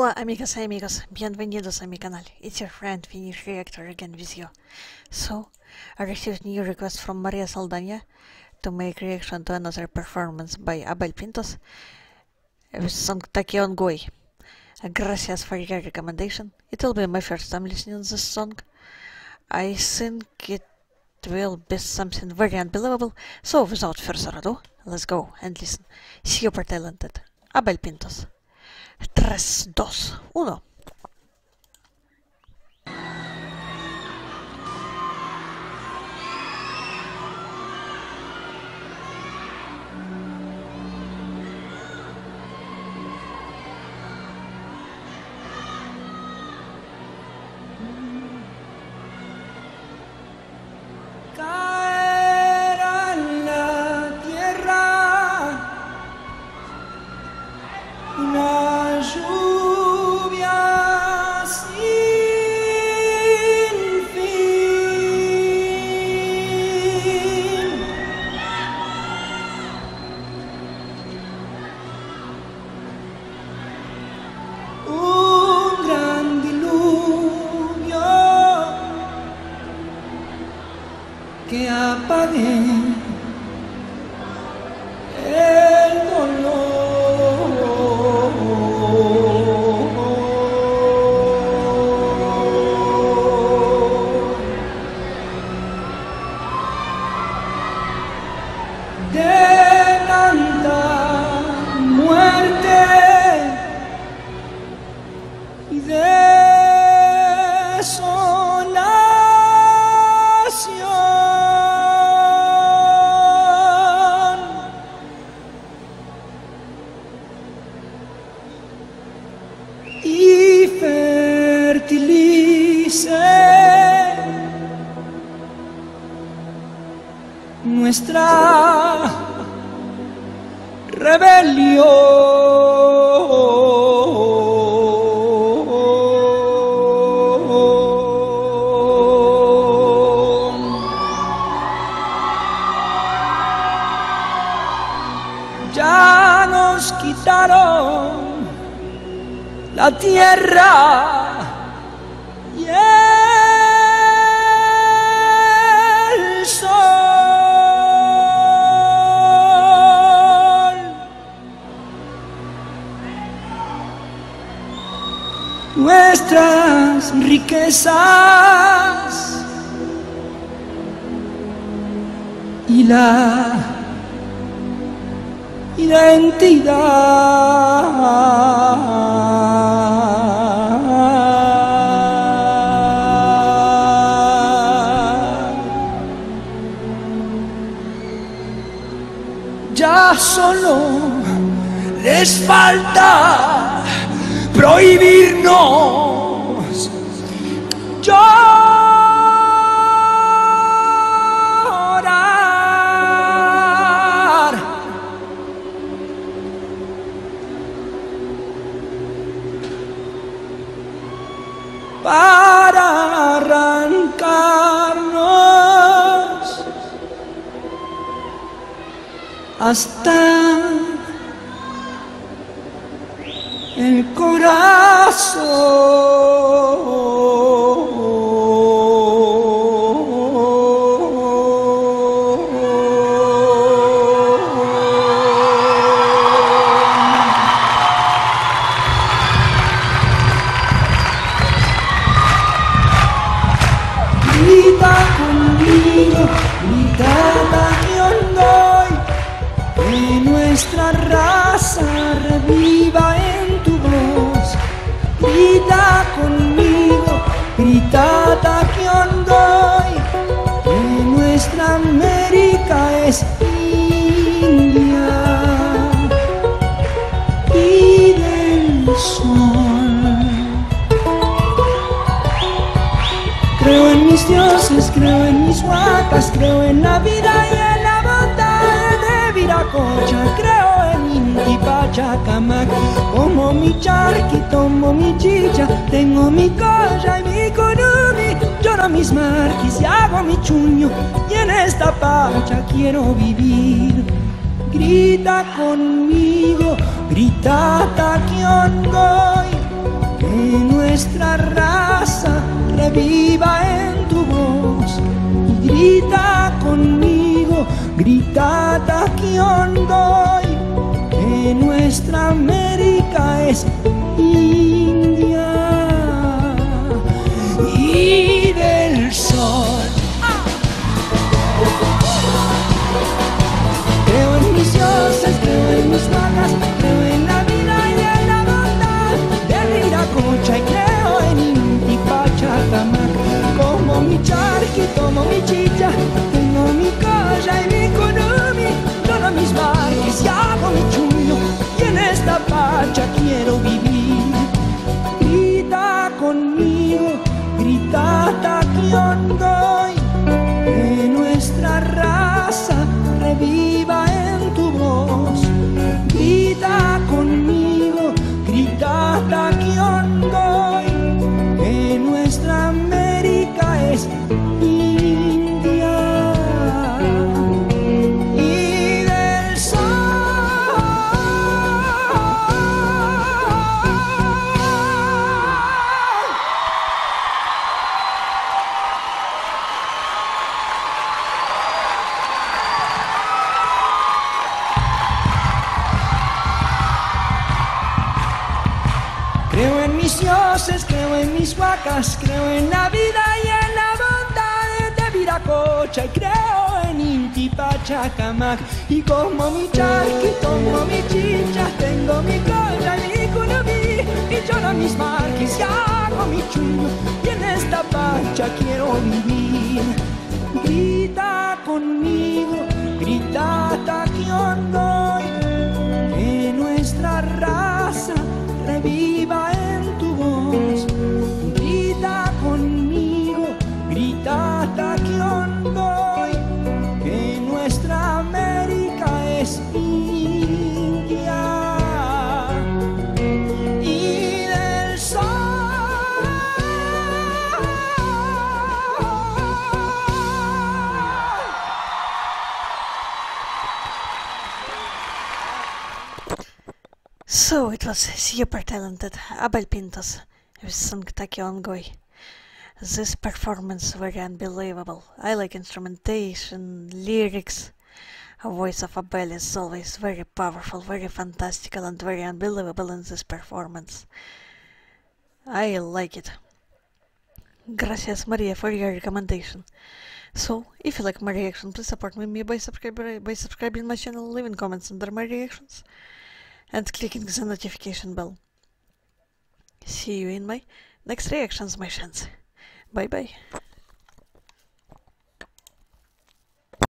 Hola amigas y amigos, bienvenidos a mi canal. It's your friend Finish Reactor again with you. So, I received new request from Maria Saldana to make reaction to another performance by Abel Pintos eh, with song Takion Goi. Gracias for your recommendation. It will be my first time listening to this song. I think it will be something very unbelievable. So, without further ado, let's go and listen. Super talented. Abel Pintos. 3, 2, 1. money. Y fertilice nuestra rebelión. Ya nos quitaron la tierra y el sol. Nuestras riquezas y la identidad. Solo. Les falta prohibirnos. Para hasta el corazón. Grita hoy que nuestra América es India y del sol. Creo en mis dioses, creo en mis huacas, creo en la vida y en la bondad de Viracocha, creo en Inti Pachacamac, como mi charqui, tomo mi chicha, tengo mi colla y mi curumi, lloro mis marquis y hago mi chuño, y en esta pacha quiero vivir. Grita conmigo, grita Takiongoy, que nuestra raza reviva en tu voz. Grita conmigo, grita Taquiondoy, que nuestra América es India y del sol. Creo en mis dioses, creo en mis vacas, creo en la vida y en la bondad de Viracocha y creo en Inti Pachacamac. Como mi charqui, tomo mi chicha, que nuestra raza reviva en tu voz. Grita conmigo, grita taquiondoy, que nuestra América es mis creo en la vida y en la bondad de Viracocha y creo en Inti Pachacamac. Y como mi charqui, tomo mi chicha, tengo mi colla y mi culubí, y lloro mis marques y hago mi chuño, y en esta pacha quiero vivir. So it was super talented Abel Pintos who sang Takion Goy. This performance very unbelievable. I like instrumentation, lyrics. A voice of Abel is always very powerful, very fantastical and very unbelievable in this performance. I like it. Gracias Maria for your recommendation. So, if you like my reaction, please support me by, by subscribing my channel, leaving comments under my reactions, and clicking the notification bell. See you in my next reactions, my friends. Bye bye.